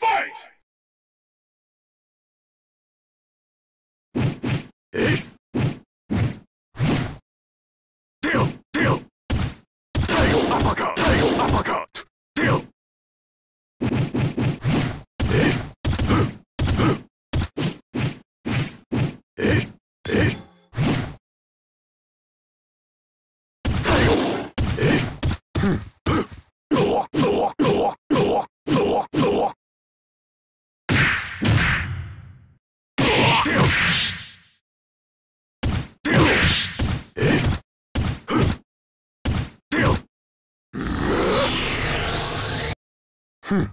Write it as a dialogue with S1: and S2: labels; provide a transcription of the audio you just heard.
S1: Fight! Eh?
S2: Deal! Deal! Tail uppercut! Tail uppercut! Deal! Eh? Huh? Huh? Eh? Eh? Tail! Eh? Hmm.
S3: Bill!